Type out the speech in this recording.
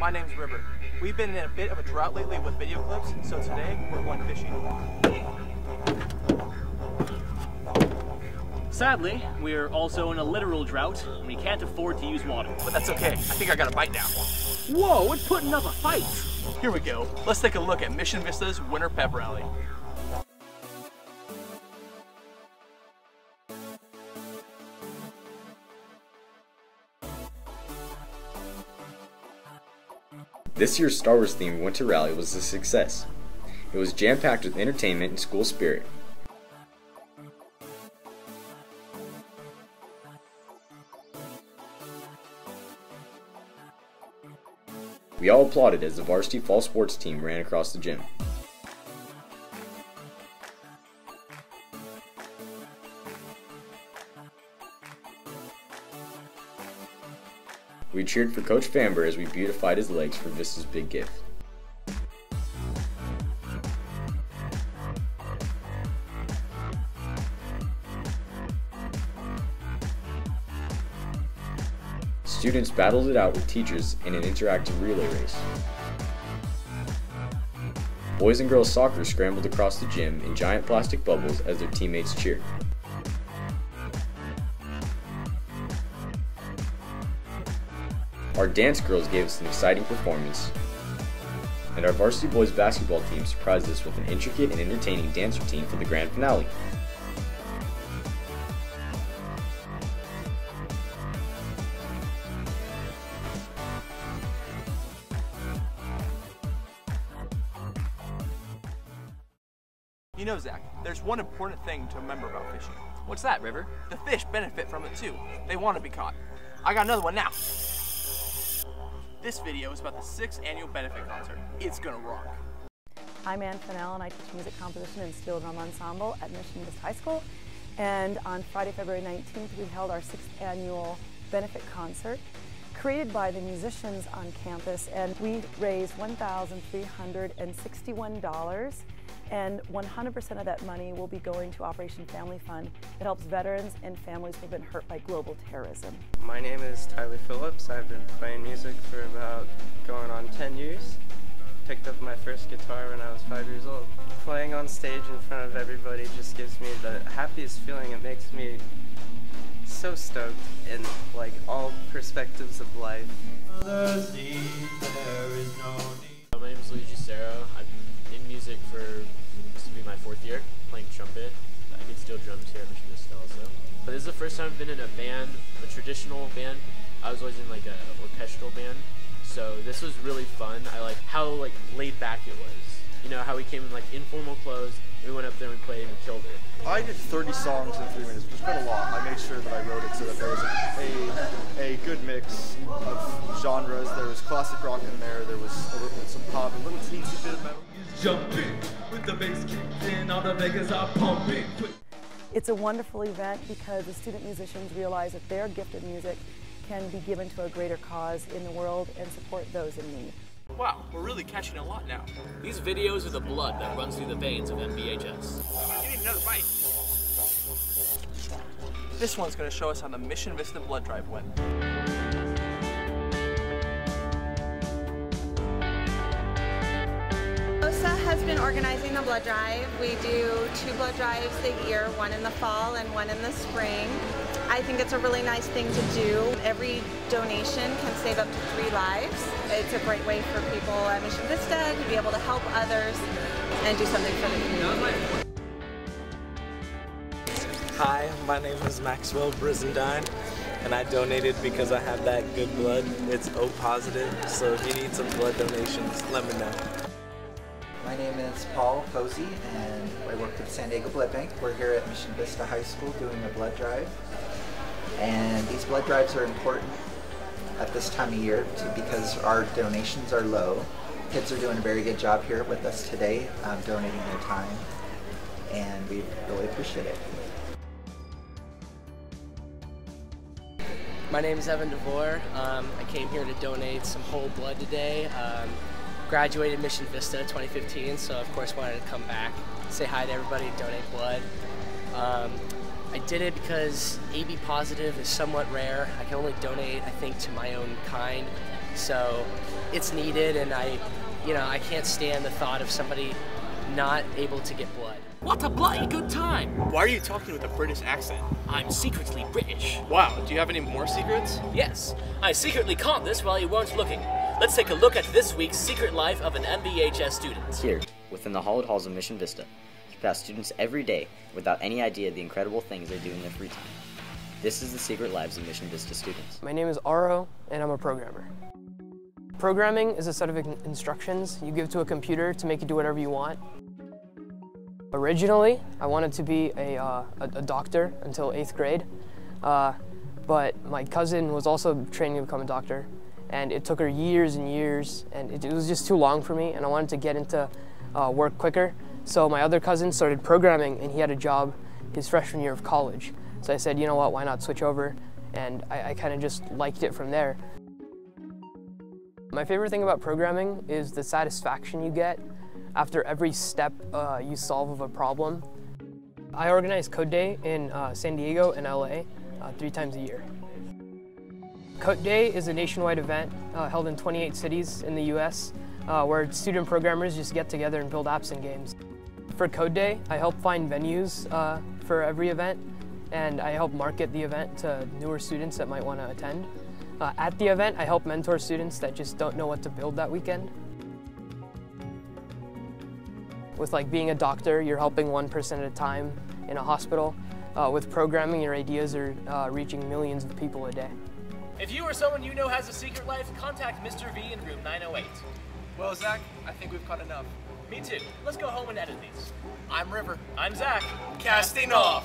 My name's River. We've been in a bit of a drought lately with video clips, so today we're going fishing. Sadly, we're also in a literal drought, and we can't afford to use water. But that's okay. I think I got a bite now. Whoa, it's putting up a fight! Here we go. Let's take a look at Mission Vista's Winter Pep Rally. This year's Star Wars themed Winter Rally was a success. It was jam packed with entertainment and school spirit. We all applauded as the varsity fall sports team ran across the gym. We cheered for Coach Famber as we beautified his legs for Vista's big gift. Students battled it out with teachers in an interactive relay race. Boys and girls soccer scrambled across the gym in giant plastic bubbles as their teammates cheered. Our dance girls gave us an exciting performance, and our varsity boys basketball team surprised us with an intricate and entertaining dance routine for the grand finale. You know, Zach, there's one important thing to remember about fishing. What's that, River? The fish benefit from it too. They want to be caught. I got another one now. This video is about the sixth annual benefit concert. It's gonna rock. I'm Ann Fennell and I teach music composition and steel drum ensemble at Mission Vista High School. And on Friday, February 19th, we held our sixth annual benefit concert created by the musicians on campus. And we raised $1,361 and 100% of that money will be going to Operation Family Fund. It helps veterans and families who have been hurt by global terrorism. My name is Tyler Phillips. I've been playing music for about going on 10 years. Picked up my first guitar when I was five years old. Playing on stage in front of everybody just gives me the happiest feeling. It makes me so stoked in like all perspectives of life. My name is Luigi Serro. I've been in music for this will be my fourth year playing trumpet. I can steel drums here at Mission Vista also. But this is the first time I've been in a band, a traditional band. I was always in like a orchestral band. So this was really fun. I like how like laid back it was. You know how we came in like informal clothes. We went up there and we played and killed it. I did 30 songs in three minutes, which was quite a lot. I made sure that I wrote it so that there was a, a, a good mix of genres. There was classic rock in there, there was a some pop, a little teensy bit of metal. Jumping with the bass kicked in, all the Vegas are pumping. It's a wonderful event because the student musicians realize that their gift of music can be given to a greater cause in the world and support those in need. Wow, we're really catching a lot now. These videos are the blood that runs through the veins of MVHS. You need another bite. This one's gonna show us how the Mission Vista blood drive went. Organizing the blood drive. We do two blood drives a year, one in the fall and one in the spring. I think it's a really nice thing to do. Every donation can save up to three lives. It's a great way for people at Mission Vista to be able to help others and do something for the community. Hi, my name is Maxwell Brizendine, and I donated because I have that good blood. It's O positive, so if you need some blood donations, let me know. My name is Paul Posey, and I work with San Diego Blood Bank. We're here at Mission Vista High School doing a blood drive. And these blood drives are important at this time of year because our donations are low. Kids are doing a very good job here with us today, um, donating their time, and we really appreciate it. My name is Evan DeVore. Um, I came here to donate some whole blood today. Um, graduated Mission Vista 2015, so of course wanted to come back, say hi to everybody, donate blood. Um, I did it because AB positive is somewhat rare. I can only donate, I think, to my own kind. So it's needed, and I, you know, I can't stand the thought of somebody not able to get blood. What a bloody good time! Why are you talking with a British accent? I'm secretly British. Wow, do you have any more secrets? Yes, I secretly caught this while you weren't looking. Let's take a look at this week's secret life of an MVHS student. Here, within the hallowed halls of Mission Vista, you pass students every day without any idea of the incredible things they do in their free time. This is the secret lives of Mission Vista students. My name is Aro, and I'm a programmer. Programming is a set of instructions you give to a computer to make it do whatever you want. Originally, I wanted to be a, uh, a, a, doctor until eighth grade, uh, but my cousin was also training to become a doctor, and it took her years and years, and it, it was just too long for me, and I wanted to get into uh, work quicker. So my other cousin started programming, and he had a job his freshman year of college. So I said, you know what, why not switch over? And I, I kind of just liked it from there. My favorite thing about programming is the satisfaction you get after every step uh, you solve of a problem. I organize Code Day in uh, San Diego and LA uh, three times a year. Code Day is a nationwide event uh, held in 28 cities in the US uh, where student programmers just get together and build apps and games. For Code Day, I help find venues uh, for every event and I help market the event to newer students that might want to attend. Uh, at the event, I help mentor students that just don't know what to build that weekend. With like being a doctor, you're helping one person at a time in a hospital. Uh, with programming, your ideas are uh, reaching millions of people a day. If you or someone you know has a secret life, contact Mr. V in room 908. Well, Zach, I think we've caught enough. Me too. Let's go home and edit these. I'm River. I'm Zach. Casting off.